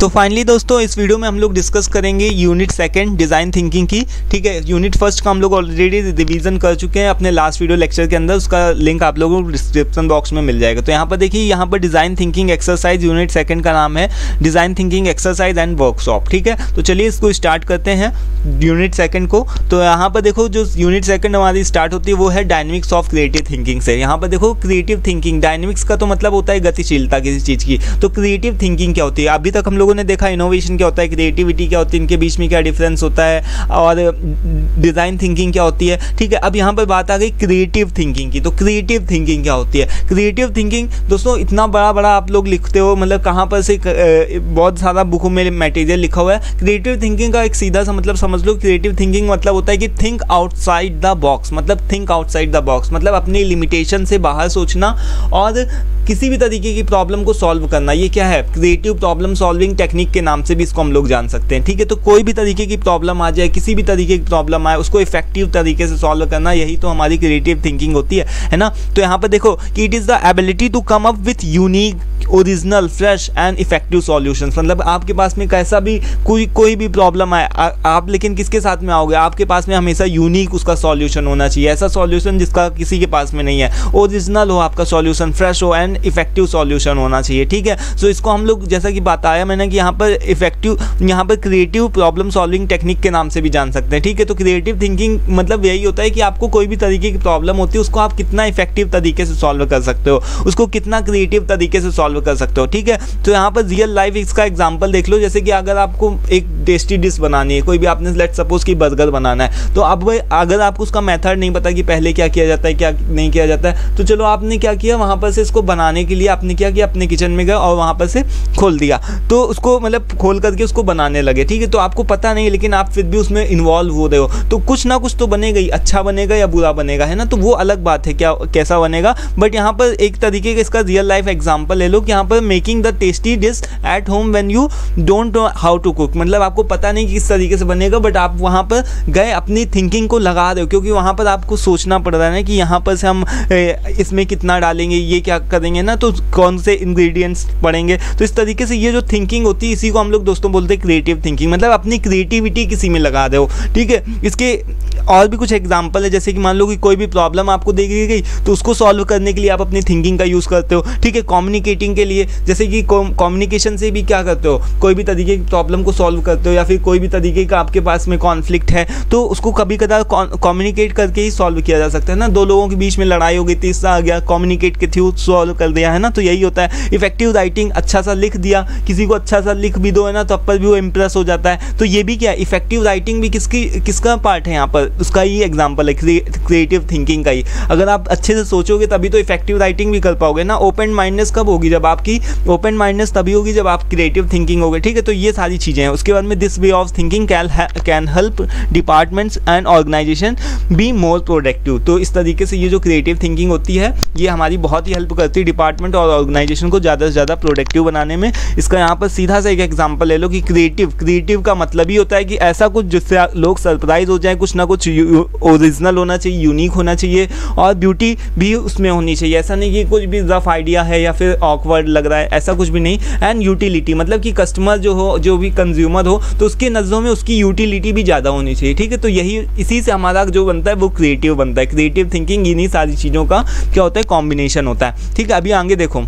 तो फाइनली दोस्तों, इस वीडियो में हम लोग डिस्कस करेंगे यूनिट सेकंड डिज़ाइन थिंकिंग की। ठीक है यूनिट फ़र्स्ट का हम लोग ऑलरेडी रिवीजन कर चुके हैं अपने लास्ट वीडियो लेक्चर के अंदर। उसका लिंक आप लोगों को डिस्क्रिप्शन बॉक्स में मिल जाएगा। तो यहाँ पर देखिए, यहाँ पर design thinking exercise unit second का नाम है। Design thinking exercise and workshop ठीक है तो चलिए इसको स्टार्ट करते हैं यूनिट सेकंड को। तो यहाँ पर देखो, जो यूनिट सेकंड हमारी स्टार्ट होती है, वो है डायनेमिक्स ऑफ़ क्रिएटिव थिंकिंग से। यहाँ पर देखो क्रिएटिव थिंकिंग डायनेमिक्स का तो मतलब होता है गतिशीलता किसी चीज़ की। तो क्रिएटिव थिंकिंग क्या होती है? अभी तक हम लोगों ने देखा इनोवेशन क्या होता है क्रिएटिविटी क्या होती है, इनके बीच में क्या डिफरेंस होता है, और डिज़ाइन थिंकिंग क्या होती है। ठीक है, अब यहाँ पर बात आ गई क्रिएटिव थिंकिंग की तो क्रिएटिव थिंकिंग क्या होती है? क्रिएटिव थिंकिंग दोस्तों, इतना बड़ा बड़ा आप लोग लिखते हो मतलब कहाँ पर से बहुत सारा बुकों में मटेरियल लिखा हुआ है। क्रिएटिव थिंकिंग का एक सीधा सा मतलब समझ लो क्रिएटिव थिंकिंग मतलब होता है कि थिंक आउटसाइड द बॉक्स मतलब थिंक आउटसाइड द बॉक्स मतलब अपनी लिमिटेशन से बाहर सोचना और किसी भी तरीके की प्रॉब्लम को सॉल्व करना। ये क्या है? क्रिएटिव प्रॉब्लम सॉल्विंग टेक्निक के नाम से भी इसको हम लोग जान सकते हैं। ठीक है तो कोई भी तरीके की प्रॉब्लम आ जाए किसी भी तरीके की प्रॉब्लम आए उसको इफ़ेक्टिव तरीके से सॉल्व करना यही तो हमारी क्रिएटिव थिंकिंग होती है है ना? तो यहाँ पर देखो कि it is the ability to come up with unique original fresh and effective solutions मतलब आपके पास में कैसा भी कोई कोई भी प्रॉब्लम आए आप लेकिन किसके साथ में आओगे? आपके पास में हमेशा यूनिक उसका सॉल्यूशन होना चाहिए। ऐसा सॉल्यूशन जिसका किसी के पास में नहीं है। ओरिजिनल हो आपका सॉल्यूशन फ्रेश हो एंड इफ़ेक्टिव सॉल्यूशन होना चाहिए। ठीक है? सो so, इसको हम लोग जैसा कि बताया मैंने कि यहाँ पर इफ़ेक्टिव यहाँ पर क्रिएटिव प्रॉब्लम सॉल्विंग टेक्निक के नाम से भी जान सकते हैं। ठीक है तो क्रिएटिव थिंकिंग मतलब यही होता है कि आपको कोई भी तरीके की प्रॉब्लम होती है, उसको आप कितना इफ़ेक्टिव तरीके से सॉल्व कर सकते हो, उसको कितना क्रिएटिव तरीके से सॉल्व कर सकते हो, ठीक है? तो यहाँ पर रियल लाइफ इसका एग्ज़ाम्पल देख लो, जैसे कि अगर आपको एक टेस्टी डिश बनानी है, कोई भी आपने लेट सपोज़ की बर्गर बनाना है तो अब अगर आपको उसका मेथड नहीं पता कि पहले क्या किया जाता है, क्या नहीं किया जाता है तो चलो आपने क्या किया, वहाँ पर से इसको बनाने के लिए आपने क्या किया, अपने किचन में गए और वहाँ पर से खोल दिया। तो उसको मतलब खोल करके उसको बनाने लगे, ठीक है? तो आपको पता नहीं, लेकिन आप फिर भी उसमें इन्वॉल्व हो रहे हो। तो कुछ ना कुछ तो बनेगा ही अच्छा बनेगा या बुरा बनेगा, है ना? तो वो अलग बात है, क्या, कैसा बनेगा। बट यहाँ पर एक तरीके का इसका रियल लाइफ एग्ज़ाम्पल ले लो कि यहाँ पर making the tasty dish at home when you don't know how to cook मतलब आपको पता नहीं किस तरीके से बनेगा बट आप वहाँ पर गए, अपनी थिंकिंग को लगा रहे हो, क्योंकि वहाँ पर आपको सोचना पड़ रहा है ना कि यहाँ पर से हम इसमें कितना डालेंगे, ये क्या करेंगे ना? तो कौन से इंग्रेडिएंट्स पड़ेंगे? तो इस तरीके से ये जो थिंकिंग होती है, इसी को हम लोग दोस्तों बोलते हैं क्रिएटिव थिंकिंग मतलब अपनी क्रिएटिविटी किसी में लगा दो ठीक है? इसके और भी कुछ एग्ज़ाम्पल है, जैसे कि मान लो कि कोई भी प्रॉब्लम आपको दी गई तो उसको सॉल्व करने के लिए आप अपनी थिंकिंग का यूज़ करते हो, ठीक है? कम्युनिकेटिंग के लिए, जैसे कि कम्युनिकेशन से भी क्या करते हो? कोई भी तरीके की प्रॉब्लम को सॉल्व करते हो, या फिर कोई भी तरीके का आपके पास में कॉन्फ्लिक्ट है तो उसको कभी कदार कम्युनिकेट करके ही सॉल्व किया जा सकता है ना? दो लोगों के बीच में लड़ाई हो गई तीसरा आ गया कम्युनिकेट के थ्रू सॉल्व कर दिया, है ना? तो यही होता है। इफ़ेक्टिव राइटिंग अच्छा सा लिख दिया, किसी को अच्छा सा लिख भी दो, है ना तब पर भी वो इंप्रेस हो जाता है। तो ये भी क्या है? इफ़ेक्टिव राइटिंग भी किसकी, किसका पार्ट है यहाँ पर? उसका ही एग्ज़ाम्पल है क्रिएटिव थिंकिंग का ही। अगर आप अच्छे से सोचोगे तभी तो इफ़ेक्टिव राइटिंग भी कर पाओगे ना। ओपन माइंडनेस कब होगी? जब आपकी ओपन माइंडनेस तभी होगी जब आप क्रिएटिव थिंकिंग होगे, ठीक है? तो ये सारी चीज़ें हैं। उसके बाद में this way of thinking can help departments and organization be more productive तो इस तरीके से ये जो क्रिएटिव थिंकिंग होती है, ये हमारी बहुत ही हेल्प करती है डिपार्टमेंट और ऑर्गेनाइजेशन को ज़्यादा से ज़्यादा प्रोडक्टिव बनाने में। इसका यहाँ पर सीधा सा एक एग्ज़ाम्पल ले लो कि क्रिएटिव क्रिएटिव का मतलब ही होता है कि ऐसा कुछ जिससे लोग सरप्राइज़ हो जाए, कुछ ना कुछ ओरिजिनल होना चाहिए यूनिक होना चाहिए और ब्यूटी भी उसमें होनी चाहिए। ऐसा नहीं कि कुछ भी रफ आइडिया है या फिर ऑकवर्ड लग रहा है, ऐसा कुछ भी नहीं। एंड यूटिलिटी मतलब कि कस्टमर जो हो, जो भी कंज्यूमर हो तो उसके नज़रों में उसकी यूटिलिटी भी ज़्यादा होनी चाहिए, ठीक है? तो यही, इसी से हमारा जो बनता है, वो क्रिएटिव बनता है। क्रिएटिव थिंकिंग इन्हीं सारी चीज़ों का क्या होता है कॉम्बिनेशन होता है, ठीक है? अभी आगे देखो।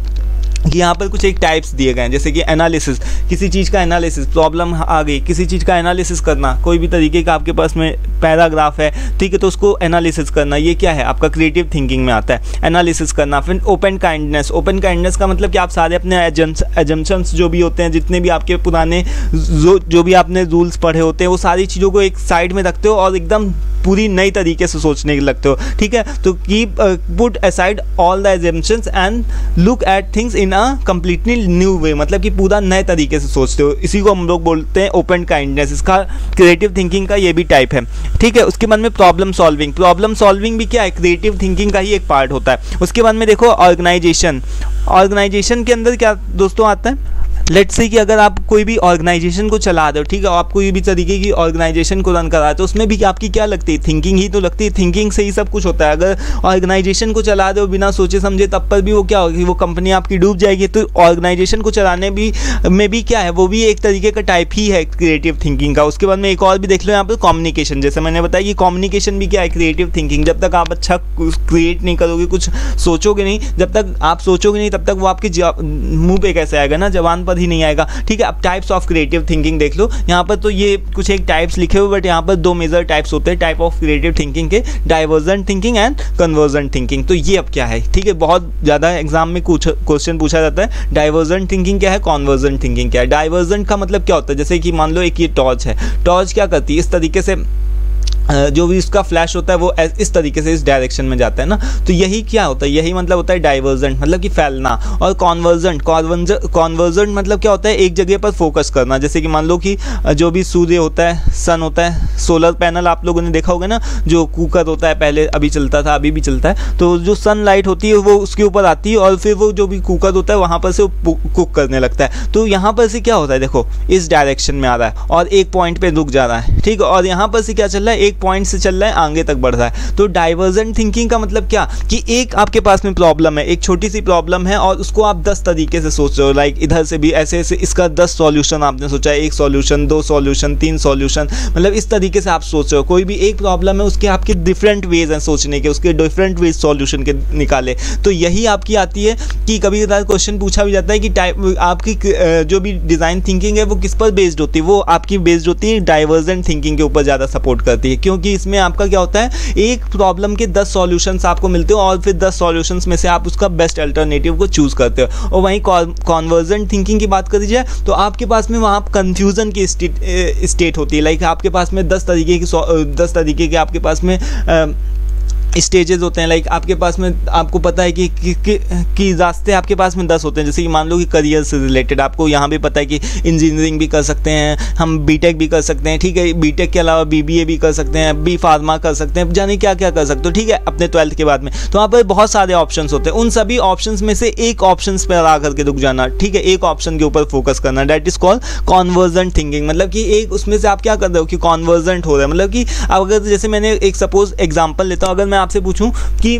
कि यहाँ पर कुछ एक टाइप्स दिए गए हैं, जैसे कि एनालिसिस किसी चीज़ का एनालिसिस प्रॉब्लम आ गई, किसी चीज़ का एनालिसिस करना, कोई भी तरीके का आपके पास में पैराग्राफ है, ठीक है तो उसको एनालिसिस करना, ये क्या है? आपका क्रिएटिव थिंकिंग में आता है एनालिसिस करना, फिर ओपन काइंडनेस ओपन काइंडनेस का मतलब कि आप सारे अपने एजम्पन्स जो भी होते हैं, जितने भी आपके पुराने जो जो भी आपने रूल्स पढ़े होते हैं, वो सारी चीज़ों को एक साइड में रखते हो और एकदम पूरी नई तरीके से सोचने लगते हो, ठीक है? तो keep put aside all the assumptions and look at things in a completely new way मतलब कि पूरा नए तरीके से सोचते हो। इसी को हम लोग बोलते हैं ओपन काइंडनेस इसका क्रिएटिव थिंकिंग का ये भी टाइप है। ठीक है? उसके बाद में प्रॉब्लम सॉल्विंग प्रॉब्लम सॉल्विंग भी क्या है? क्रिएटिव थिंकिंग का ही एक पार्ट होता है। उसके बाद में देखो ऑर्गेनाइजेशन ऑर्गेनाइजेशन के अंदर क्या दोस्तों आता है? लेट्स से कि अगर आप कोई भी ऑर्गेनाइजेशन को चला हो ठीक है आप कोई भी तरीके की ऑर्गेनाइजेशन को रन करा तो उसमें भी आपकी क्या लगती है? थिंकिंग ही तो लगती है। थिंकिंग से ही सब कुछ होता है। अगर ऑर्गेनाइजेशन को चला हो बिना सोचे समझे, तब पर भी वो क्या होगी? वो कंपनी आपकी डूब जाएगी। तो ऑर्गेनाइजेशन को चलाने भी, में भी क्या है? वो भी एक तरीके का टाइप ही है क्रिएटिव थिंकिंग का। उसके बाद में एक और भी देख लो यहाँ पर कम्युनिकेशन जैसे मैंने बताया कि कम्युनिकेशन भी क्या है? क्रिएटिव थिंकिंग जब तक आप अच्छा क्रिएट नहीं करोगे, कुछ सोचोगे नहीं, जब तक आप सोचोगे नहीं, तब तक वो आपके मुँह पे कैसे आएगा ना? जवान पर ही नहीं आएगा। ठीक है, अब टाइप्स ऑफ़ क्रिएटिव थिंकिंग देख लो। यहाँ पर तो ये कुछ एक टाइप्स लिखे हुए बट यहाँ पर दो मेजर टाइप्स होते हैं टाइप ऑफ़ क्रिएटिव थिंकिंग के divergent thinking and convergent thinking तो ये अब क्या है? ठीक है, बहुत ज़्यादा एग्ज़ाम में कुछ क्वेश्चन पूछा जाता है। डाइवर्जेंट थिंकिंग क्या है? कॉन्वर्जेंट थिंकिंग क्या है? डाइवर्जेंट का मतलब क्या होता है? जैसे कि मान लो एक ये टॉर्च है। टॉर्च क्या करती है? इस तरीके से जो भी उसका फ्लैश होता है, वो इस तरीके से इस डायरेक्शन में जाता है ना। तो यही क्या होता है? यही मतलब होता है डाइवर्जेंट मतलब कि फैलना। और कॉन्वर्जेंट कॉन्वर्जेंट मतलब क्या होता है? एक जगह पर फोकस करना। जैसे कि मान लो कि जो भी सूर्य होता है सन होता है सोलर पैनल आप लोगों ने देखा होगा ना, जो कुकर होता है, पहले अभी चलता था, अभी भी चलता है तो जो सन लाइट होती है, वो उसके ऊपर आती है और फिर वो जो भी कुकर होता है, वहाँ पर से कुक करने लगता है। तो यहाँ पर से क्या होता है? देखो, इस डायरेक्शन में आ रहा है और एक पॉइंट पर रुक जा रहा है, ठीक? है और यहाँ पर से क्या चल रहा है? एक पॉइंट से चल रहा है, आगे तक बढ़ रहा है। तो डाइवर्जेंट थिंकिंग का मतलब क्या? कि एक आपके पास में प्रॉब्लम है, एक छोटी सी प्रॉब्लम है और उसको आप दस तरीके से सोच रहे हो। लाइक इधर से भी ऐसे ऐसे, इसका दस सॉल्यूशन आपने सोचा एक सॉल्यूशन दो सॉल्यूशन तीन सॉल्यूशन मतलब इस तरीके से आप सोच रहे हो। कोई भी एक प्रॉब्लम है, उसके आपके डिफरेंट वेज हैं सोचने के, उसके डिफरेंट वेज सॉल्यूशन के निकाले। तो यही आपकी आती है कि कभी कभार क्वेश्चन पूछा भी जाता है कि टाइप आपकी जो भी डिज़ाइन थिंकिंग है, वो किस पर बेस्ड होती है? वो आपकी बेस्ड होती है डाइवर्जेंट थिंकिंग के ऊपर ज़्यादा सपोर्ट करती है। क्योंकि इसमें आपका क्या होता है, एक प्रॉब्लम के दस सॉल्यूशंस आपको मिलते हो और फिर दस सॉल्यूशंस में से आप उसका बेस्ट अल्टरनेटिव को चूज़ करते हो। और वहीं कॉन्वर्जेंट थिंकिंग की बात करी जाए तो आपके पास में वहाँ कन्फ्यूज़न की स्टेट होती है। लाइक आपके पास में दस तरीके की, दस तरीके के आपके पास में स्टेजेस होते हैं लाइक आपके पास में आपको पता है कि कि, कि, कि रास्ते आपके पास में दस होते हैं। जैसे कि मान लो कि करियर से रिलेटेड आपको यहाँ भी पता है कि इंजीनियरिंग भी कर सकते हैं हम बीटेक भी कर सकते हैं ठीक है? बीटेक के अलावा बीबीए भी कर सकते हैं बी फार्मा कर सकते हैं जाने क्या क्या कर सकते हो ठीक है? अपने ट्वेल्थ के बाद में। तो वहाँ पर बहुत सारे ऑप्शन होते हैं। उन सभी ऑप्शन में से एक ऑप्शन पर आ करके रुक जाना ठीक है? एक ऑप्शन के ऊपर फोकस करना that is called convergent thinking मतलब कि एक उसमें से आप क्या कर रहे हो कि कॉन्वर्जेंट हो रहा है। मतलब कि अगर जैसे मैंने एक सपोज़ एग्ज़ाम्पल लेता हूँ अगर मैं आपसे पूछूँ कि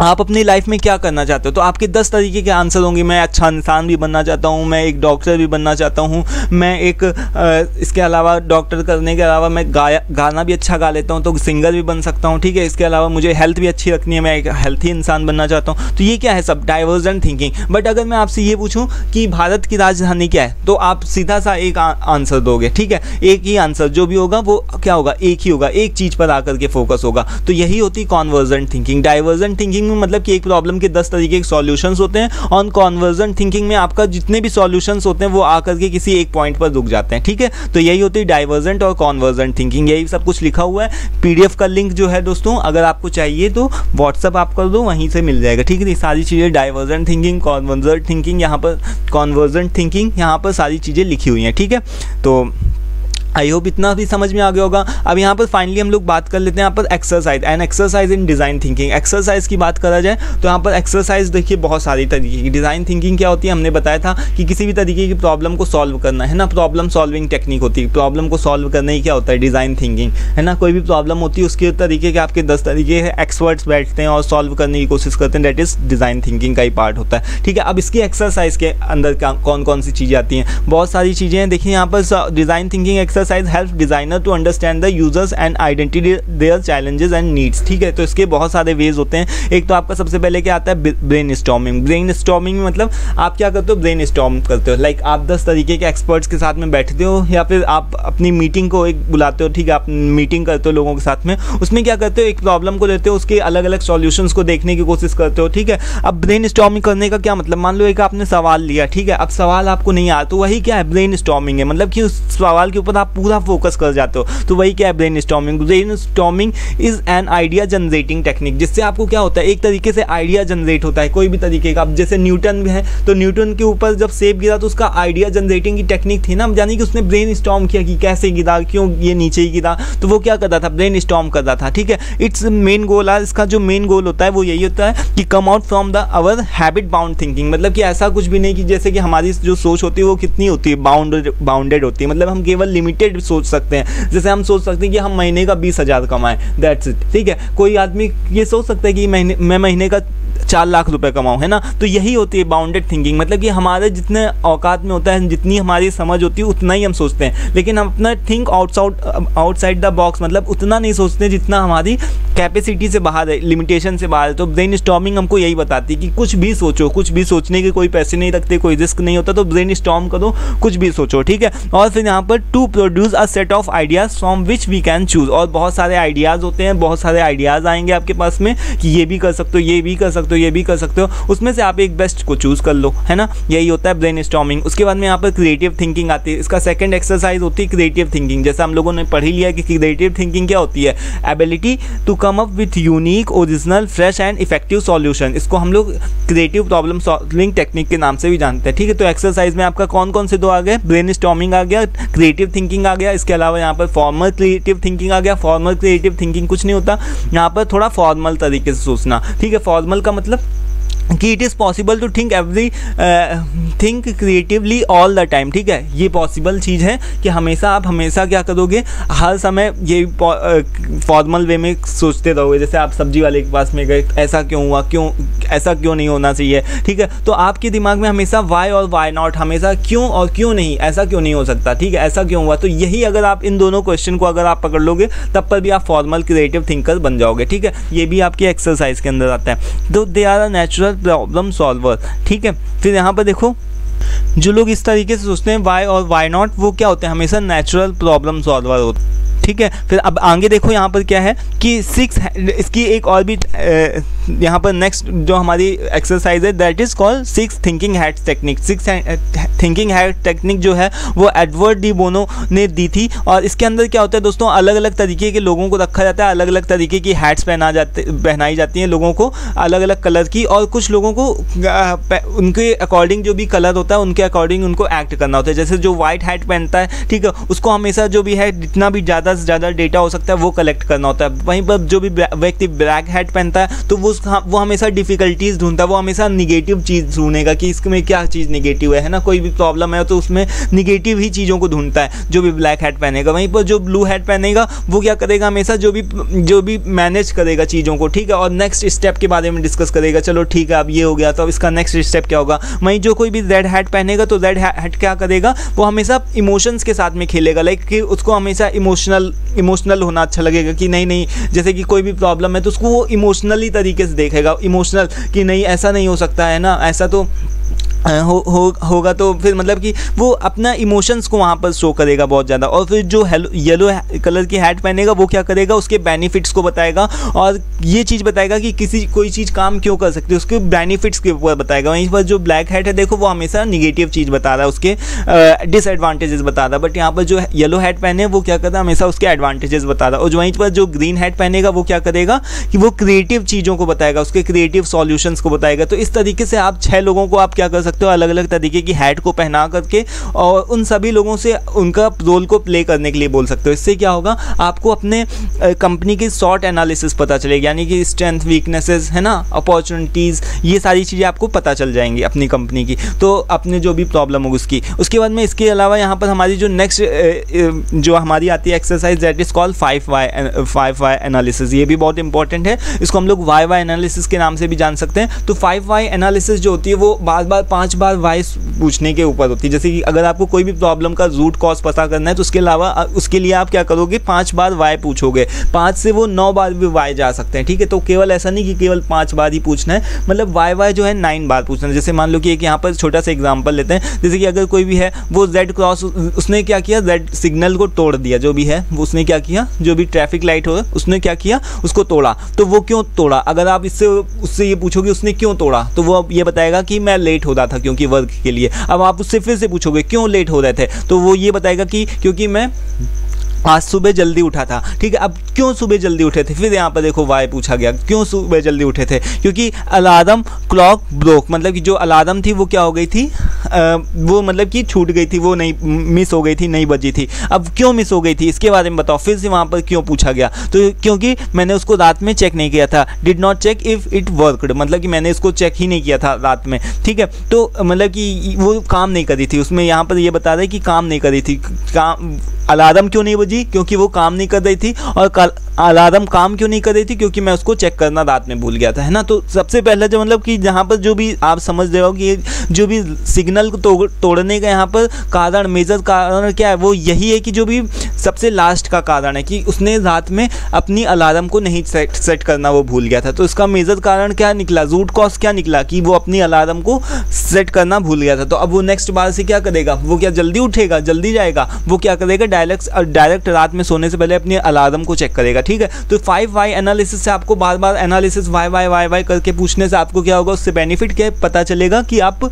आप अपनी लाइफ में क्या करना चाहते हो? तो आपके दस तरीके के आंसर होंगे। मैं अच्छा इंसान भी बनना चाहता हूँ मैं एक डॉक्टर भी बनना चाहता हूँ मैं एक आ, इसके अलावा डॉक्टर करने के अलावा मैं गाया गाना भी अच्छा गा लेता हूँ तो सिंगर भी बन सकता हूँ ठीक है? इसके अलावा मुझे हेल्थ भी अच्छी रखनी है मैं एक हेल्थी इंसान बनना चाहता हूँ। तो ये क्या है सब? डाइवर्जेंट थिंकिंग बट अगर मैं आपसे ये पूछूँ कि भारत की राजधानी क्या है तो आप सीधा सा एक आंसर दोगे ठीक है? एक ही आंसर जो भी होगा वो क्या होगा? एक ही होगा एक चीज़ पर आकर के फोकस होगा। तो यही होती कॉन्वर्जेंट थिंकिंग डाइवर्जेंट थिंकिंग में मतलब कि एक प्रॉब्लम के दस तरीके के सॉल्यूशंस होते हैं ऑन कॉन्वर्जन थिंकिंग में आपका जितने भी सॉल्यूशंस होते हैं, वो आकर के किसी एक पॉइंट पर रुक जाते हैं, ठीक है? तो यही होती है डाइवर्जेंट और कॉन्वर्जेंट थिंकिंग यही सब कुछ लिखा हुआ है। पीडीएफ का लिंक जो है दोस्तों, अगर आपको चाहिए तो व्हाट्सअप आप कर दो, वहीं से मिल जाएगा, ठीक है? सारी चीज़ें डाइवर्जेंट थिंकिंग कॉन्वर्जेंट थिंकिंग यहाँ पर कॉन्वर्जेंट थिंकिंग यहाँ पर सारी चीज़ें लिखी हुई हैं, ठीक है? तो आई होप इतना भी समझ में आ गया होगा। अब यहाँ पर फाइनली हम लोग बात कर लेते हैं यहाँ पर exercise and exercise in design thinking exercise की बात करा जाए तो यहाँ पर एक्सरसाइज देखिए बहुत सारी तरीके की। डिज़ाइन थिंकिंग क्या होती है? हमने बताया था कि किसी भी तरीके की प्रॉब्लम को सॉल्व करना है ना। प्रॉब्लम सॉल्विंग टेक्निक होती है। प्रॉब्लम को सॉल्व करना ही क्या होता है? डिज़ाइन थिंकिंग है ना? कोई भी प्रॉब्लम होती है, उसके तरीके के आपके दस तरीके एक्सपर्ट्स बैठते हैं और सॉल्व करने की कोशिश करते हैं। डेट इज़ डिज़ाइन थिंकिंग का ही पार्ट होता है। ठीक है, अब इसकी एक्सरसाइज के अंदर कौन कौन सी चीज़ें आती हैं? बहुत सारी चीज़ें हैं। देखिए यहाँ पर design thinking exercise help designer to understand the users and identity their challenges and needs ठीक है तो इसके बहुत सारे वेज होते हैं। एक तो आपका सबसे पहले क्या आता है? ब्रेन स्टॉमिंग ब्रेन स्टॉमिंग मतलब आप क्या करते हो? ब्रेन स्टॉम करते हो। लाइक आप दस तरीके के एक्सपर्ट्स के साथ में बैठते हो या फिर आप अपनी मीटिंग को एक बुलाते हो, ठीक है, आप मीटिंग करते हो लोगों के साथ में। उसमें क्या करते हो? एक प्रॉब्लम को लेते हो, उसके अलग अलग सॉल्यूशन को देखने की कोशिश करते हो, ठीक है? अब ब्रेन स्टॉमिंग करने का क्या मतलब? मान लो एक आपने सवाल लिया, ठीक है? अब सवाल आपको नहीं आया तो वही क्या है? ब्रेन स्टॉमिंग है। मतलब कि उस सवाल के ऊपर आप पूरा फोकस कर जाते हो। तो वही क्या है brainstorming brainstorming is an idea generating technique जिससे आपको क्या होता है, एक तरीके से आइडिया जनरेट होता है, कोई भी तरीके का। अब जैसे न्यूटन भी है तो न्यूटन के ऊपर जब सेब गिरा तो उसका आइडिया जनरेटिंग की टेक्निक थी ना यानी कि उसने ब्रेन स्टॉम किया कि कैसे गिरा, क्यों ये नीचे ही गिरा। तो वो क्या करता था ब्रेन स्टॉम करता था, ठीक है? इट्स मेन गोल है, इसका जो मेन गोल होता है, वो यही होता है कि come out from the our habit bound thinking मतलब कि ऐसा कुछ भी नहीं कि जैसे कि हमारी जो सोच होती है, वो कितनी होती है बाउंड बाउंडेड होती है। मतलब हम केवल लिमिटेड सोच सकते हैं। जैसे हम सोच सकते हैं कि हम महीने का बीस हज़ार कमाएँ दैट्स इट ठीक है? कोई आदमी ये सोच सकता है कि महीने मैं महीने का चार लाख रुपए कमाऊँ, है ना? तो यही होती है बाउंडेड थिंकिंग मतलब कि हमारे जितने औकात में होता है, जितनी हमारी समझ होती है, उतना ही हम सोचते हैं। लेकिन हम अपना think outside outside the box मतलब उतना नहीं सोचते जितना हमारी कैपेसिटी से बाहर है लिमिटेशन से बाहर है। तो ब्रेन स्टॉमिंग हमको यही बताती है कि कुछ भी सोचो, कुछ भी सोचने के कोई पैसे नहीं रखते, कोई रिस्क नहीं होता तो ब्रेन स्टॉम करो, कुछ भी सोचो, ठीक है? और फिर यहाँ पर to produce a set of ideas from which we can choose और बहुत सारे आइडियाज़ होते हैं, बहुत सारे आइडियाज़ आएँगे आपके पास में कि ये भी कर सकते हो, ये भी कर सकते हो ये भी कर सकते हो। उसमें से आप एक बेस्ट को चूज़ कर लो, है ना? यही होता है ब्रेन स्टॉमिंग उसके बाद में यहाँ पर क्रिएटिव थिंकिंग आती है। इसका सेकंड एक्सरसाइज होती है क्रिएटिव थिंकिंग जैसे हम लोगों ने पढ़ ही लिया कि क्रिएटिव थिंकिंग क्या होती है? Ability to come up with unique original fresh and effective solution इसको हम लोग क्रिएटिव प्रॉब्लम सॉल्विंग टेक्निक के नाम से भी जानते हैं। ठीक है तो एक्सरसाइज में आपका कौन कौन से दो आ गए? ब्रेन स्टॉमिंग आ गया क्रिएटिव थिंकिंग आ गया। इसके अलावा यहाँ पर फॉर्मल क्रिएटिव थिंकिंग आ गया। फॉर्मल क्रिएटिव थिंकिंग कुछ नहीं होता। यहाँ पर थोड़ा फॉर्मल तरीके से सोचना। ठीक है फॉर्मल का मतलब मतलब कि it is possible to think every think creatively all the time ठीक है? ये पॉसिबल चीज़ है कि हमेशा आप हमेशा क्या करोगे? हर समय ये फॉर्मल वे में सोचते रहोगे, जैसे आप सब्ज़ी वाले के पास में गए, ऐसा क्यों हुआ? क्यों, ऐसा क्यों नहीं होना चाहिए? ठीक है? तो आपके दिमाग में हमेशा वाई और वाई नॉट हमेशा क्यों और क्यों नहीं, ऐसा क्यों नहीं हो सकता, ठीक है? ऐसा क्यों हुआ? तो यही अगर आप इन दोनों क्वेश्चन को अगर आप पकड़ लोगे, तब पर भी आप फॉर्मल क्रिएटिव थिंकर बन जाओगे, ठीक है? ये भी आपकी एक्सरसाइज के अंदर आता है। तो they are a natural problem solver ठीक है? फिर यहाँ पर देखो, जो लोग इस तरीके से सोचते हैं वाई और वाई नॉट वो क्या होते हैं? हमेशा नेचुरल प्रॉब्लम सॉल्वर होते हैं। ठीक है? फिर अब आगे देखो यहाँ पर क्या है कि सिक्स इसकी एक और भी यहाँ पर नेक्स्ट जो हमारी एक्सरसाइज है that is called six thinking hat technique six thinking hat technique जो है, वो एडवर्ड डी बोनो ने दी थी और इसके अंदर क्या होता है दोस्तों अलग अलग तरीके के लोगों को रखा जाता है अलग अलग तरीके की हैट्स पहना जाते, पहनाई जाती हैं लोगों को अलग अलग कलर की और कुछ लोगों को उनके अकॉर्डिंग जो भी कलर होता है, उनके अकॉर्डिंग उनको एक्ट करना होता है। जैसे जो वाइट हैट पहनता है, ठीक है, उसको हमेशा जो भी है, जितना भी ज़्यादा से ज़्यादा डेटा हो सकता है, वो कलेक्ट करना होता है। वहीं पर जो भी व्यक्ति ब्लैक हैट पहनता है तो वो वो हमेशा डिफ़िकल्टीज ढूंढता है, वो हमेशा निगेटिव चीज़ ढूंढेगा कि इसमें क्या चीज़ निगेटिव है ना? कोई भी प्रॉब्लम है तो उसमें निगेटिव ही चीज़ों को ढूंढता है, जो भी ब्लैक हैट पहनेगा। वहीं पर जो ब्लू हैट पहनेगा, वो क्या करेगा हमेशा जो भी जो भी मैनेज करेगा चीज़ों को, ठीक है? और नेक्स्ट स्टेप के बारे में डिस्कस करेगा, चलो ठीक है, अब ये हो गया तो अब इसका नेक्स्ट स्टेप क्या होगा? वहीं जो कोई भी रेड हैट पहनेगा तो रेड हैट क्या करेगा? वो हमेशा इमोशंस के साथ में खेलेगा लाइक कि उसको हमेशा इमोशनल इमोशनल इमोशनल होना अच्छा लगेगा कि नहीं नहीं, जैसे कि कोई भी प्रॉब्लम है तो उसको वो इमोशनली तरीके से देखेगा इमोशनल कि नहीं, ऐसा नहीं हो सकता, है ना? ऐसा तो हो, हो होगा तो फिर मतलब कि वो अपना इमोशंस को वहाँ पर शो करेगा बहुत ज़्यादा। और फिर जो हेलो येलो कलर की हैट पहनेगा वो क्या करेगा? उसके बेनिफिट्स को बताएगा और ये चीज़ बताएगा कि किसी कोई चीज़ काम क्यों कर सकती है उसके बेनिफिट्स के ऊपर बताएगा। वहीं पर जो ब्लैक हैट है देखो वो हमेशा निगेटिव चीज़ बता रहा है उसके डिसएडवांटेजेस बता रहा है। बट यहाँ पर जो येलो हैट पहने वो क्या करता है? हमेशा उसके एडवांटेजेस बता रहा है। और वहीं पर जो ग्रीन हैट पहनेगा वो क्या करेगा कि वो क्रिएटिव चीज़ों को बताएगा उसके क्रिएटिव सॉल्यूशंस को बताएगा। तो इस तरीके से आप छः लोगों को आप क्या कर सकते हो अलग अलग तरीके की हैट को पहना करके और उन सभी लोगों से उनका रोल को प्ले करने के लिए बोल सकते हो। इससे क्या होगा? आपको अपने कंपनी की शॉर्ट एनालिसिस पता चलेगी, यानी कि स्ट्रेंथ वीकनेसेस है ना? अपॉर्चुनिटीज़ ये सारी चीज़ें आपको पता चल जाएँगी अपनी कंपनी की। तो अपने जो भी प्रॉब्लम होगी उसकी। उसके बाद में इसके अलावा यहाँ पर हमारी जो नेक्स्ट जो हमारी आती है exercise that is call five why five why analysis ये भी बहुत इंपॉर्टेंट है। इसको हम लोग वाई वाई एनालिसिस के नाम से भी जान सकते हैं। तो फाइव वाई एनालिसिस जो होती है वो बार बार पाँच बार वाइस पूछने के ऊपर होती है। जैसे कि अगर आपको कोई भी प्रॉब्लम का रूट कॉज पता करना है तो उसके अलावा उसके लिए आप क्या करोगे? पाँच बार वाई पूछोगे। पाँच से वो नौ बार भी वाई जा सकते हैं, ठीक है? तो केवल ऐसा नहीं कि केवल पाँच बार ही पूछना है मतलब वाई वाई जो है नाइन बार पूछना है। जैसे मान लो कि एक यहाँ पर छोटा सा एग्ज़ाम्पल लेते हैं। जैसे कि अगर कोई भी है, वो जेड क्रॉस उसने क्या किया? जेड सिग्नल को तोड़ दिया, जो भी है उसने क्या किया? जो भी ट्रैफ़िक लाइट हो, उसने क्या किया? उसको तोड़ा। तो वो क्यों तोड़ा? अगर आप इससे, उससे ये पूछोगे, उसने क्यों तोड़ा? तो वो ये बताएगा कि मैं लेट हो रहा था। क्योंकि वर्क के लिए। अब आप उससे फिर से पूछोगे, क्यों लेट हो रहे थे? तो वो ये बताएगा कि क्योंकि मैं आज सुबह जल्दी उठा था। ठीक है, अब क्यों सुबह जल्दी उठे थे? फिर यहाँ पर देखो वाई पूछा गया, क्यों सुबह जल्दी उठे थे? क्योंकि अलार्म क्लॉक ब्रोक मतलब कि जो अलार्म थी वो क्या हो गई थी? वो मतलब कि छूट गई थी, वो नहीं मिस हो गई थी, नहीं बजी थी। अब क्यों मिस हो गई थी? इसके बारे में बताओ। फिर से वहाँ पर क्यों पूछा गया? तो क्योंकि मैंने उसको रात में चेक नहीं किया था। Did not check if it worked मतलब कि मैंने इसको चेक ही नहीं किया था रात में। ठीक है? तो मतलब कि वो काम नहीं करी थी। उसमें यहाँ पर यह बता रहे कि काम नहीं करी थी। काम अलार्म क्यों नहीं बजी क्योंकि वो काम नहीं कर रही थी। और अलार्म काम क्यों नहीं कर रही थी? क्योंकि मैं उसको चेक करना रात में भूल गया था, है ना? तो सबसे पहले जो मतलब कि जहाँ पर जो भी आप समझ रहे हो कि जो भी सिग्नल को तोड़ने का यहाँ पर कारण मेजर कारण क्या है? वो यही है कि जो भी सबसे लास्ट का कारण है कि उसने रात में अपनी अलार्म को नहीं सेट सेट करना वो भूल गया था। तो इसका मेजर कारण क्या निकला? रूट कॉज क्या निकला कि वो अपनी अलार्म को सेट करना भूल गया था? तो अब वो नेक्स्ट बार से क्या करेगा? वो क्या जल्दी उठेगा? जल्दी जाएगा? वो क्या करेगा? डायरेक्ट डायरेक्ट रात में सोने से पहले अपने अलार्म को चेक करेगा, ठीक है? तो फाइव वाई एनालिसिस से आपको बार बार analysis why why why why करके पूछने से आपको क्या होगा, उससे बेनिफिट क्या पता चलेगा कि आप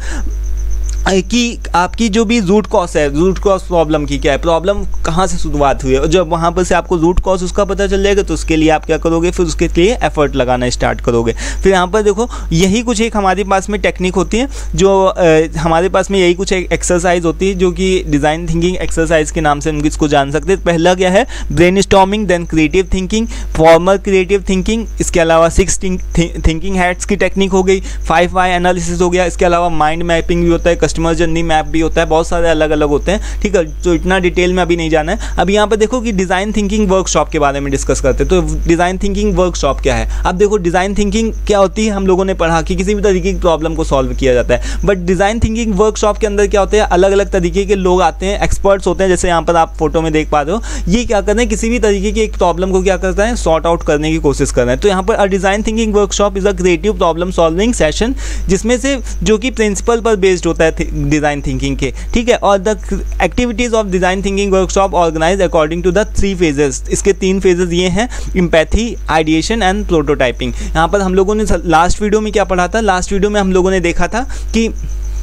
कि आपकी जो भी रूट कॉज है रूट कॉज प्रॉब्लम की क्या है? प्रॉब्लम कहाँ से शुरुआत हुई है? और जब वहाँ पर से आपको रूट कॉज उसका पता चल जाएगा तो उसके लिए आप क्या करोगे? फिर उसके लिए एफर्ट लगाना स्टार्ट करोगे। फिर यहाँ पर देखो यही कुछ एक हमारे पास में टेक्निक होती है जो आ, हमारे पास में यही कुछ एक एक्सरसाइज होती है जो कि डिज़ाइन थिंकिंग एक्सरसाइज के नाम से हम इसको जान सकते हैं? पहला क्या है? Brain storming then creative thinking formal creative thinking इसके अलावा सिक्स थिंकिंग हैड्स की टेक्निक हो गई फाइव वाई एनालिसिस हो गया इसके अलावा माइंड मैपिंग भी होता है कस्टमर जर्नी मैप भी होता है, बहुत सारे अलग अलग होते हैं, ठीक है? तो इतना डिटेल में अभी नहीं जाना है। अब यहाँ पर देखो कि डिज़ाइन थिंकिंग वर्कशॉप के बारे में डिस्कस करते हैं। तो डिज़ाइन थिंकिंग वर्कशॉप क्या है? अब देखो डिज़ाइन थिंकिंग क्या होती है? हम लोगों ने पढ़ा कि किसी भी तरीके की प्रॉब्लम को सॉल्व किया जाता है। बट डिज़ाइन थिंकिंग वर्कशॉप के अंदर क्या होते हैं? अलग अलग तरीके के लोग आते हैं एक्सपर्ट्स होते हैं, जैसे यहाँ पर आप फ़ोटो में देख पा रहे हो। ये क्या करते हैं? किसी भी तरीके की एक प्रॉब्लम को क्या करते हैं? सॉर्ट आउट करने की कोशिश कर रहे हैं। तो यहाँ पर a design thinking workshop is a creative problem solving session जिसमें से जो कि प्रिंसिपल पर बेस्ड होता है डिज़ाइन थिंकिंग के ठीक है? और the activities of design thinking workshop organize according to the three phases इसके तीन फेजेस ये हैं इम्पैथी आइडिएशन एंड प्रोटोटाइपिंग यहाँ पर हम लोगों ने लास्ट वीडियो में क्या पढ़ा था? लास्ट वीडियो में हम लोगों ने देखा था कि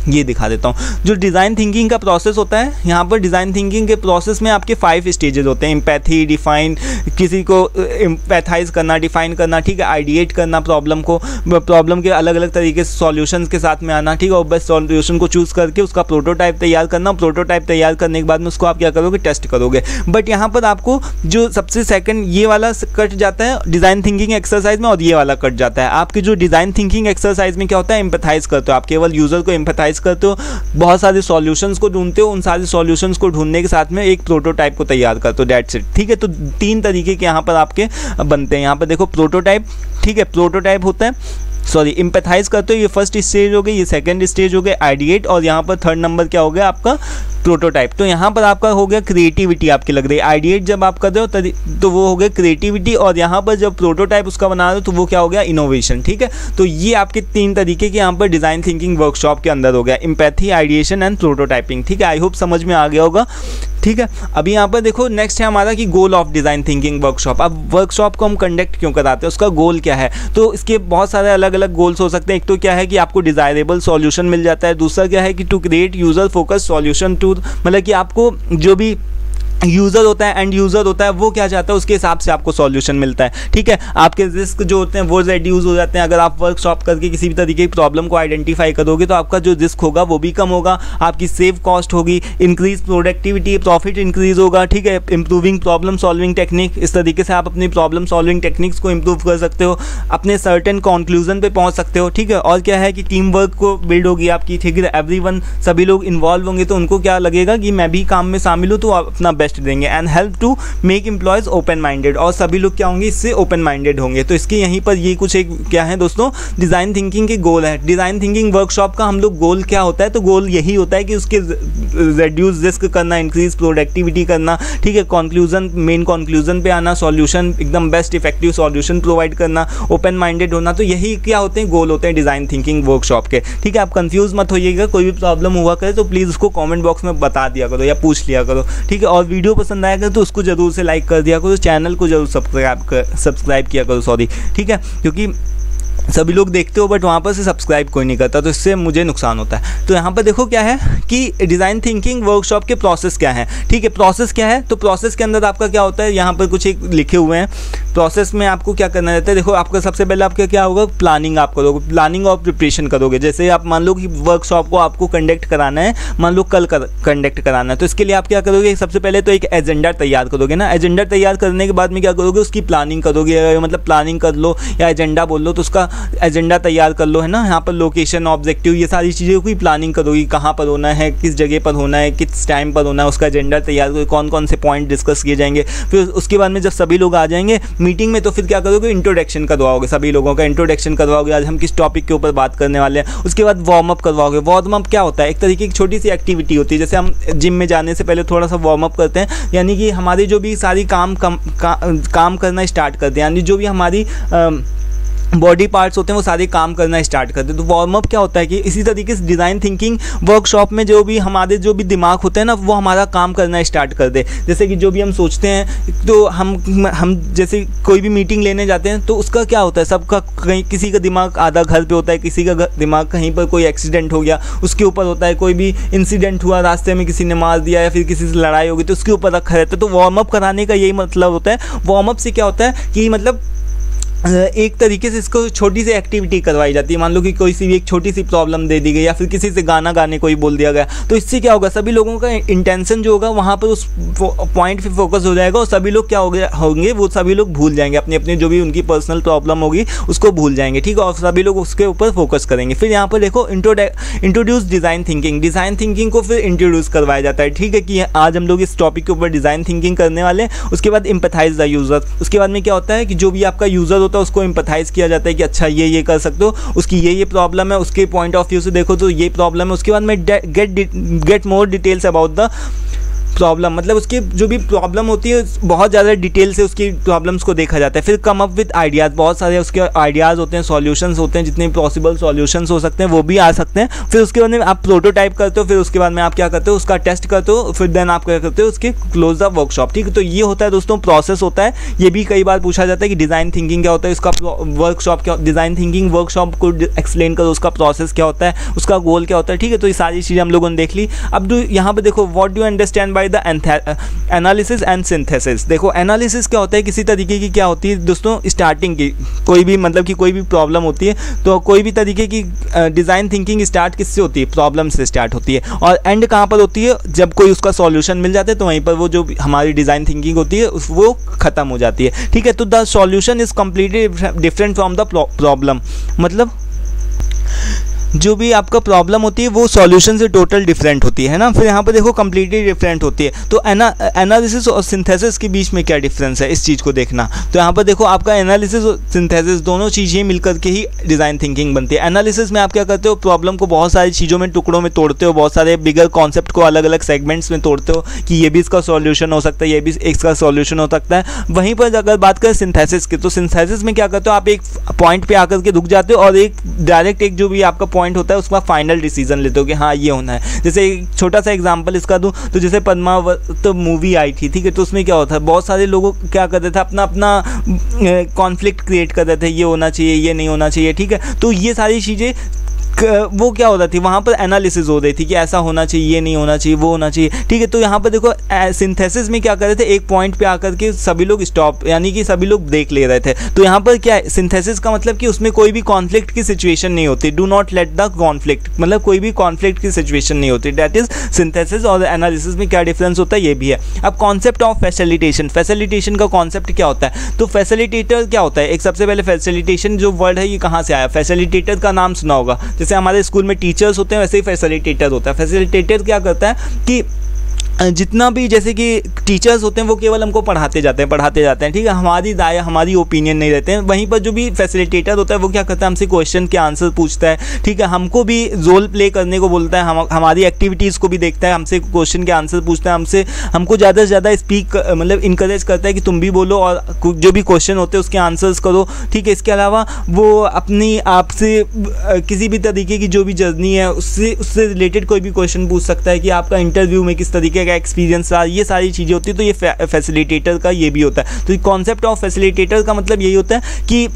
ये दिखा देता हूँ। जो डिज़ाइन थिंकिंग का प्रोसेस होता है, यहाँ पर डिज़ाइन थिंकिंग के प्रोसेस में आपके फाइव स्टेजेस होते हैं। इम्पैथी डिफाइन किसी को इम्पैथाइज करना डिफाइन करना, ठीक है? आइडिएट करना प्रॉब्लम को प्रॉब्लम के अलग अलग तरीके से सॉल्यूशन के साथ में आना, ठीक है? और बस सॉल्यूशन को चूज़ करके उसका प्रोटोटाइप तैयार करना प्रोटोटाइप तैयार करने के बाद में उसको आप क्या करोगे? टेस्ट करोगे। बट यहाँ पर आपको जो सबसे सेकेंड ये वाला कट जाता है डिज़ाइन थिंकिंग एक्सरसाइज में और ये वाला कट जाता है। आपकी जो डिज़ाइन थिंकिंग एक्सरसाइज में क्या होता है? एम्पथाइज करते हो। आप केवल यूज़र को एम्पथाइज एनालाइज करते हो, बहुत सारे सॉल्यूशंस को ढूंढते हो, उन सारे सॉल्यूशंस को ढूँढने के साथ में एक प्रोटोटाइप को तैयार करते हो डेट सेट ठीक है तो तीन तरीके के यहाँ पर आपके बनते हैं। यहाँ पर देखो प्रोटोटाइप ठीक है प्रोटोटाइप होता है सॉरी इम्पेथाइज करते हो, ये फ़र्स्ट स्टेज हो गई, ये सेकेंड स्टेज हो गया आइडिएट और यहाँ पर थर्ड नंबर क्या हो गया आपका? प्रोटोटाइप तो यहाँ पर आपका हो गया क्रिएटिविटी आपकी लग रही है। आइडिएट जब आप कर रहे हो तो वो हो गया क्रिएटिविटी और यहाँ पर जब प्रोटोटाइप उसका बना रहे हो तो वो क्या हो गया? इनोवेशन ठीक है? तो ये आपके तीन तरीके के यहाँ पर डिज़ाइन थिंकिंग वर्कशॉप के अंदर हो गया। इम्पैथी आइडिएशन एंड प्रोटोटाइपिंग ठीक है? आई होप समझ में आ गया होगा। ठीक है? अभी यहाँ पर देखो नेक्स्ट है हमारा कि goal of design thinking workshop अब वर्कशॉप को हम कंडक्ट क्यों कराते हैं? उसका गोल क्या है? तो इसके बहुत सारे अलग अलग गोल्स हो सकते हैं। एक तो क्या है कि आपको डिज़ायरेबल सॉल्यूशन मिल जाता है। दूसरा क्या है कि to create user focus solution to मतलब कि आपको जो भी यूज़र होता है एंड यूज़र होता है, वो क्या चाहता है, उसके हिसाब से आपको सॉल्यूशन मिलता है, ठीक है? आपके रिस्क जो होते हैं, वो रेड्यूज हो जाते हैं। अगर आप वर्कशॉप करके किसी भी तरीके की प्रॉब्लम को आइडेंटिफाई करोगे तो आपका जो रिस्क होगा, वो भी कम होगा। आपकी सेव कॉस्ट होगी इंक्रीज प्रोडक्टिविटी प्रॉफिट इंक्रीज होगा, ठीक है? इंप्रूविंग प्रॉब्लम सॉल्विंग टेक्निक इस तरीके से आप अपनी प्रॉब्लम सॉल्विंग टेक्निक्स को इम्प्रूव कर सकते हो, अपने सर्टन कॉन्क्लूजन पर पहुँच सकते हो, ठीक है? और क्या है कि टीम वर्क को बिल्ड होगी आपकी, ठीक है? एवरी सभी लोग इन्वॉल्व होंगे तो उनको क्या लगेगा कि मैं भी काम में शामिल हूँ तो अपना बेस्ट बेस्ट देंगे and help to make employees open minded और सभी लोग क्या होंगे, इससे ओपन माइंडेड होंगे। तो इसके यहीं पर ये कुछ एक क्या है दोस्तों डिज़ाइन थिंकिंग के गोल है। डिज़ाइन थिंकिंग वर्कशॉप का हम लोग गोल क्या होता है? तो गोल यही होता है कि उसके रेड्यूस रिस्क करना इंक्रीज प्रोडक्टिविटी करना। ठीक है कंक्लूजन मेन कंक्लूजन पे आना सॉल्यूशन एकदम बेस्ट इफ़ेक्टिव सॉल्यूशन प्रोवाइड करना ओपन माइंडेड होना। तो यही क्या होते हैं गोल होते हैं डिज़ाइन थिंकिंग वर्कशॉप के। ठीक है, आप कंफ्यूज मत होइएगा, कोई भी प्रॉब्लम हुआ करे तो प्लीज़ उसको कमेंट बॉक्स में बता दिया करो या पूछ लिया करो। ठीक है, और वीडियो पसंद आएगा तो उसको ज़रूर से लाइक कर दिया करो चैनल को ज़रूर सब्सक्राइब कर सब्सक्राइब किया करो सॉरी ठीक है? क्योंकि सभी लोग देखते हो बट वहाँ पर से सब्सक्राइब कोई नहीं करता तो इससे मुझे नुकसान होता है। तो यहाँ पर देखो क्या है कि डिज़ाइन थिंकिंग वर्कशॉप के प्रोसेस क्या है। ठीक है प्रोसेस क्या है? तो प्रोसेस के अंदर आपका क्या होता है? यहाँ पर कुछ एक लिखे हुए हैं। प्रोसेस में आपको क्या करना रहता है? देखो आपका सबसे पहले आपका क्या होगा? प्लानिंग आप करोगे। प्लानिंग और प्रिपरेशन करोगे। जैसे आप मान लो कि वर्कशॉप को आपको कंडक्ट कराना है मान लो कल कर, कंडक्ट कराना है तो इसके लिए आप क्या करोगे? सबसे पहले तो एक एजेंडा तैयार करोगे ना। एजेंडा तैयार करने के बाद में क्या करोगे? उसकी प्लानिंग करोगे। मतलब प्लानिंग कर लो या एजेंडा बोल लो तो उसका एजेंडा तैयार कर लो है ना? यहाँ पर लोकेशन ऑब्जेक्टिव ये सारी चीज़ों की प्लानिंग करोगी कहाँ पर होना है किस जगह पर होना है किस टाइम पर होना है उसका एजेंडा तैयार करोगे कौन कौन से पॉइंट डिस्कस किए जाएँगे? फिर उसके बाद में जब सभी लोग आ जाएँगे मीटिंग में तो फिर क्या करोगे? इंट्रोडक्शन करवाओगे सभी लोगों का इंट्रोडक्शन करवाओगे आज हम किस टॉपिक के ऊपर बात करने वाले हैं उसके बाद वार्म अप करवाओगे। वार्म अप क्या होता है? एक तरीके की छोटी सी एक्टिविटी होती है जैसे हम जिम में जाने से पहले थोड़ा सा वार्म अप करते हैं यानी कि हमारी जो भी सारी काम कम, का, काम करना स्टार्ट करते हैं यानी जो भी हमारी आ, बॉडी पार्ट्स होते हैं, वो सारे काम करना स्टार्ट करते हैं। तो वार्म अप क्या होता है कि इसी तरीके से डिज़ाइन थिंकिंग वर्कशॉप में जो भी हमारे जो भी दिमाग होते हैं ना, वो हमारा काम करना स्टार्ट कर दे। जैसे कि जो भी हम सोचते हैं तो हम हम जैसे कोई भी मीटिंग लेने जाते हैं तो उसका क्या होता है? सबका कहीं, किसी का दिमाग आधा घर पर होता है, किसी का दिमाग कहीं पर कोई एक्सीडेंट हो गया, उसके ऊपर होता है, कोई भी इंसिडेंट हुआ, रास्ते में किसी ने मार दिया या फिर किसी से लड़ाई होगी तो उसके ऊपर रखा रहता है। तो वार्म अप कराने का यही मतलब होता है। वार्म अप से क्या होता है कि मतलब एक तरीके से इसको छोटी सी एक्टिविटी करवाई जाती है। मान लो कि कोई सी भी एक छोटी सी प्रॉब्लम दे दी गई या फिर किसी से गाना गाने को ही बोल दिया गया तो इससे क्या होगा? सभी लोगों का इंटेंशन जो होगा, वहाँ पर उस पॉइंट पे फोकस हो जाएगा और सभी लोग क्या हो गया होंगे, वो सभी लोग भूल जाएँगे। अपनी अपने जो भी उनकी पर्सनल प्रॉब्लम होगी, उसको भूल जाएँगे, ठीक है? और सभी लोग उसके ऊपर फोकस करेंगे। फिर यहाँ पर देखो introduce design thinking design thinking को फिर इंट्रोड्यूस करवाया जाता है, ठीक है? कि आज हम लोग इस टॉपिक के ऊपर डिज़ाइन थिंकिंग करने वाले हैं। उसके बाद इम्पथाइज द यूज़र उसके बाद में क्या होता है कि जो भी आपका यूज़र होता है, उसको एम्पथाइज किया जाता है कि अच्छा ये ये कर सकते हो। उसकी ये ये प्रॉब्लम है, उसके पॉइंट ऑफ़ व्यू से देखो तो ये प्रॉब्लम है, उसके बाद में get get more details about the problem मतलब उसकी जो भी प्रॉब्लम होती है, बहुत ज़्यादा डिटेल से उसकी प्रॉब्लम्स को देखा जाता है। फिर कम अप विद आइडियाज़ बहुत सारे उसके आइडियाज़ होते हैं सॉल्यूशंस होते हैं, जितने पॉसिबल सॉल्यूशंस हो सकते हैं, वो भी आ सकते हैं। फिर उसके बाद में आप प्रोटोटाइप करते हो, फिर उसके बाद में आप क्या करते हो, उसका टेस्ट करते हो, फिर देन आप क्या करते हो, उसके क्लोज द वर्कशॉप ठीक है तो ये होता है दोस्तों प्रोसेस होता है। ये भी कई बार पूछा जाता है कि डिज़ाइन थिंकिंग क्या होता है उसका वर्कशॉप क्या डिज़ाइन थिंकिंग वर्कशॉप को एक्सप्लेन करो, उसका प्रोसेस क्या होता है, उसका गोल क्या होता है। ठीक है तो ये सारी चीज़ें हम लोगों ने देख ली। अब यहाँ पर देखो what do understand by the analysis and synthesis देखो एनालिसिस क्या होता है? किसी तरीके की क्या होती है? दोस्तों स्टार्टिंग की। कोई भी मतलब कि कोई भी प्रॉब्लम होती है तो कोई भी तरीके की डिज़ाइन थिंकिंग स्टार्ट किससे होती है? प्रॉब्लम से स्टार्ट होती है। और एंड कहाँ पर होती है? जब कोई उसका सॉल्यूशन मिल जाता है तो वहीं पर वो जो हमारी डिज़ाइन थिंकिंग होती है वो ख़त्म हो जाती है। ठीक है तो the solution is completely different from the problem मतलब जो भी आपका प्रॉब्लम होती है, वो सॉल्यूशन से टोटल डिफरेंट होती है ना? फिर यहाँ पर देखो कम्प्लीटली डिफरेंट होती है। तो एना एनालिसिस और सिंथेसिस के बीच में क्या डिफरेंस है इस चीज़ को देखना? तो यहाँ पर देखो, आपका एनालिसिस और सिंथेसिस दोनों चीज़ें मिलकर के ही डिज़ाइन थिंकिंग बनती है। एनालिसिस में आप क्या करते हो प्रॉब्लम को बहुत सारी चीज़ों में, टुकड़ों में तोड़ते हो, बहुत सारे बिगर कॉन्सेप्ट को अलग अलग सेगमेंट्स में तोड़ते हो कि ये भी इसका सॉल्यूशन हो सकता है, ये भी इसका सॉल्यूशन हो सकता है। वहीं पर अगर बात करें सिंथेसिस की तो सिंथेसिस में क्या करते हो, आप एक पॉइंट पर आकर के रुक जाते हो और एक डायरेक्ट एक जो भी आपका पॉइंट होता है उसका फाइनल डिसीज़न लेते हो कि हाँ ये होना है। जैसे एक छोटा सा एग्ज़ाम्पल इसका दूँ तो जैसे पद्मावत मूवी आई थी, ठीक है तो उसमें क्या होता है बहुत सारे लोगों क्या करते थे, अपना अपना कॉन्फ्लिक्ट क्रिएट करते थे, ये होना चाहिए, ये नहीं होना चाहिए, ठीक है तो ये सारी चीज़ें वो क्या होता थी, वहाँ पर एनालिसिस हो रही थी कि ऐसा होना चाहिए, ये नहीं होना चाहिए, वो होना चाहिए। ठीक है तो यहाँ पर देखो सिंथेसिस में क्या कर रहे थे, एक पॉइंट पे आकर के सभी लोग स्टॉप यानी कि सभी लोग देख ले रहे थे। तो यहाँ पर क्या है सिंथेसिस का मतलब कि उसमें कोई भी कॉन्फ्लिक्ट की सिचुएशन नहीं होती। Do not let the conflict मतलब कोई भी कॉन्फ्लिक्ट की सिचुएशन नहीं होती। डेट इज़ सिंथेसिस और एनालिसिस में क्या डिफरेंस होता है, ये भी है। अब कॉन्सेप्ट ऑफ़ फैसिलिटेशन फैसिलिटेशन का कॉन्सेप्ट क्या होता है? तो फैसिलिटेटर क्या होता है? एक सबसे पहले फैसिलिटेशन जो वर्ड है, ये कहाँ से आया? फैसिलिटेटर का नाम सुना होगा। जैसे हमारे स्कूल में टीचर्स होते हैं, वैसे ही फैसिलिटेटर होता है। फैसिलिटेटर क्या करता है कि जितना भी जैसे कि टीचर्स होते हैं, वो केवल हमको पढ़ाते जाते हैं, पढ़ाते जाते हैं, ठीक है? हमारी राय, हमारी ओपिनियन नहीं रहते हैं। वहीं पर जो भी फैसिलिटेटर होता है, वो क्या करता है? हमसे क्वेश्चन के आंसर पूछता है, ठीक है? हमको भी रोल प्ले करने को बोलता है, हम, हमारी एक्टिविटीज़ को भी देखता है, हमसे क्वेश्चन के आंसर पूछता है, हमसे, हमको ज़्यादा से ज़्यादा स्पीक मतलब इंकरेज करता है कि तुम भी बोलो और जो भी क्वेश्चन होते हैं, उसके आंसर्स करो, ठीक है? इसके अलावा वो अपनी आपसे किसी भी तरीके की जो भी जर्नी है, उससे उससे रिलेटेड कोई भी क्वेश्चन पूछ सकता है कि आपका इंटरव्यू में किस तरीके का एक्सपीरियंस रहा, ये सारी चीज़ें होती है तो ये फैसिलिटेटर का ये भी होता है। तो कॉन्सेप्ट ऑफ़ फैसिलिटेटर का मतलब यही होता है कि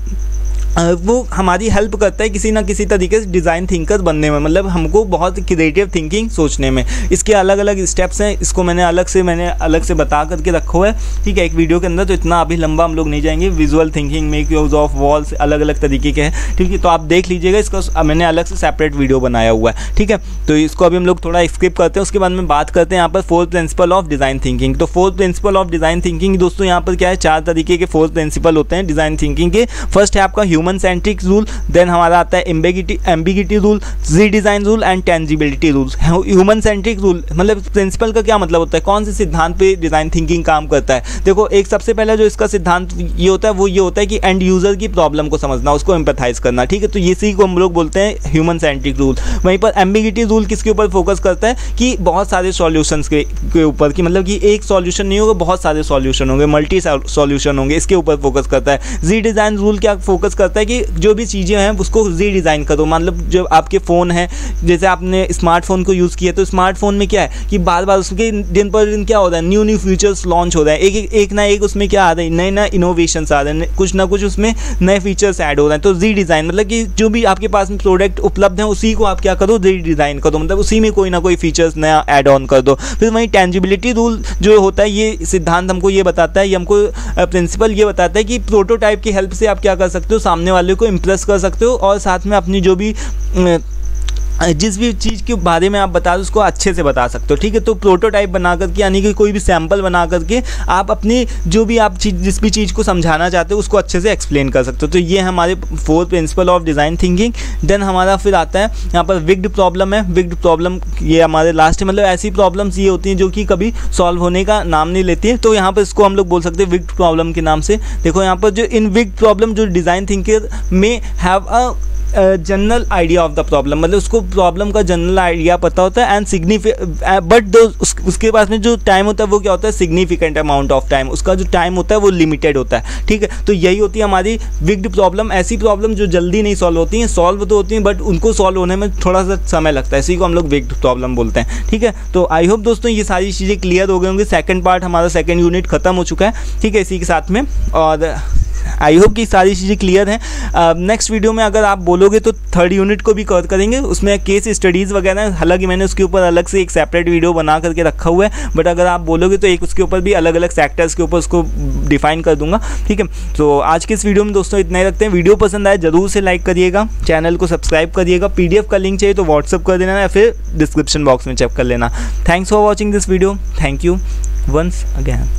वो हमारी हेल्प करता है किसी ना किसी तरीके से डिज़ाइन थिंकर बनने में मतलब हमको बहुत क्रिएटिव थिंकिंग सोचने में। इसके अलग अलग स्टेप्स हैं, इसको मैंने अलग से, मैंने अलग से बता करके रखा हुआ है। ठीक है, एक वीडियो के अंदर तो इतना अभी लंबा हम लोग नहीं जाएँगे। Visual thinking make use of walls अलग अलग तरीके के हैं। ठीक है तो आप देख लीजिएगा, इसका मैंने अलग से सेपरेट वीडियो बनाया हुआ है। ठीक है तो इसको अभी हम लोग थोड़ा स्किप करते हैं, उसके बाद में बात करते हैं यहाँ पर fourth principle of design thinking तो fourth principle of design thinking दोस्तों, यहाँ पर क्या है? चार तरीके के फोर्थ प्रिंसिपल होते हैं डिज़ाइन थिंकिंग के। फ़र्स्ट है आपका सेंट्रिक रूल देन हमारा आता है ambiguity ambiguity rule G design rule and tangibility rules human centric rule मतलब प्रिंसिपल का क्या मतलब होता है? कौन से सिद्धांत पे डिज़ाइन थिंकिंग काम करता है? देखो, एक सबसे पहला जो इसका सिद्धांत ये होता है, वो ये होता है कि एंड यूज़र की प्रॉब्लम को समझना, उसको एम्पथाइज करना, ठीक है? तो इसी को हम लोग बोलते हैं ह्यूमन सेंट्रिक रूल वहीं पर एम्बिगिटी रूल किसके ऊपर फोकस करता है? कि बहुत सारे सॉल्यूशंस के के ऊपर, कि मतलब कि एक सॉल्यूशन नहीं होगा, बहुत सारे सॉल्यूशन होंगे मल्टी सॉल्यूशन होंगे, इसके ऊपर फोकस करता है. जी डिज़ाइन रूल क्या फोकस करता है कि जो भी चीज़ें हैं उसको रीडिज़ाइन करो। मतलब जो आपके फ़ोन है जैसे आपने स्मार्टफ़ोन को यूज़ किया तो स्मार्टफ़ोन में क्या है कि बार बार उसके दिन पर दिन क्या हो रहा है न्यू न्यू फीचर्स लॉन्च हो रहे हैं। एक एक, ना एक उसमें क्या आ रहा है नए नए इनोवेशन आ रहे हैं कुछ ना कुछ उसमें नए फीचर्स ऐड हो रहे हैं। तो री डिज़ाइन मतलब कि जो भी आपके पास में प्रोडक्ट उपलब्ध है उसी को आप क्या करो री डिज़ाइन करो। मतलब उसी में कोई ना कोई फीचर्स नया ऐड ऑन कर दो। फिर वहीं टेंजिबिलिटी रूल जो होता है ये सिद्धांत हमको ये बताता है ये हमको प्रिंसिपल ये बताता है कि प्रोटोटाइप की हेल्प से आप क्या कर सकते हो सामने वाले को इम्प्रेस कर सकते हो और साथ में अपनी जो भी जिस भी चीज़ के बारे में आप बता दो, उसको अच्छे से बता सकते हो, ठीक है? तो प्रोटोटाइप बना करके यानी कि कोई भी सैंपल बना करके आप अपनी जो भी आप चीज़, जिस भी चीज़ को समझाना चाहते हो, उसको अच्छे से एक्सप्लेन कर सकते हो। तो ये हमारे fourth principle of design thinking then हमारा फिर आता है, यहाँ पर विग्ड प्रॉब्लम है। विग्ड प्रॉब्लम, ये हमारे लास्ट मतलब ऐसी प्रॉब्लम्स ये होती हैं जो कि कभी सॉल्व होने का नाम नहीं लेती है। तो यहाँ पर इसको हम लोग बोल सकते हैं विग्ड प्रॉब्लम के नाम से। देखो, यहाँ पर जो इन विग्ड प्रॉब्लम, जो design thinker may have a general idea of the problem मतलब उसको प्रॉब्लम का जनरल आइडिया पता होता है एंड सिग्निफि बट दो उस, उसके पास में जो टाइम होता है वो क्या होता है? सिग्निफिकेंट अमाउंट ऑफ़ टाइम उसका जो टाइम होता है वो लिमिटेड होता है. ठीक है? तो यही होती है हमारी विग्ड प्रॉब्लम ऐसी प्रॉब्लम जो जल्दी नहीं सॉल्व होती हैं सॉल्व तो होती हैं बट उनको सॉल्व होने में थोड़ा सा समय लगता है. इसी को हम लोग विग्ड प्रॉब्लम बोलते हैं. ठीक है? तो आई होप दोस्तों ये सारी चीज़ें क्लियर हो गई होंगी. सेकेंड पार्ट हमारा सेकेंड यूनिट खत्म हो चुका है. ठीक है? इसी के साथ में और आई होप कि सारी चीज़ें क्लियर हैं। नेक्स्ट वीडियो में अगर आप बोलोगे तो थर्ड यूनिट को भी कवर करेंगे। उसमें केस स्टडीज़ वगैरह हालाँकि मैंने उसके ऊपर अलग से एक सेपरेट वीडियो बना करके रखा हुआ है। बट अगर आप बोलोगे तो एक उसके ऊपर भी अलग अलग सेक्टर्स के ऊपर उसको डिफाइन कर दूँगा। ठीक है? तो आज के इस वीडियो में दोस्तों इतना ही रखते हैं। वीडियो पसंद आए ज़रूर से लाइक करिएगा। चैनल को सब्सक्राइब करिएगा। पीडीएफ का लिंक चाहिए तो व्हाट्सअप कर देना या फिर डिस्क्रिप्शन बॉक्स में चेक कर लेना। Thanks for watching this video thank you once again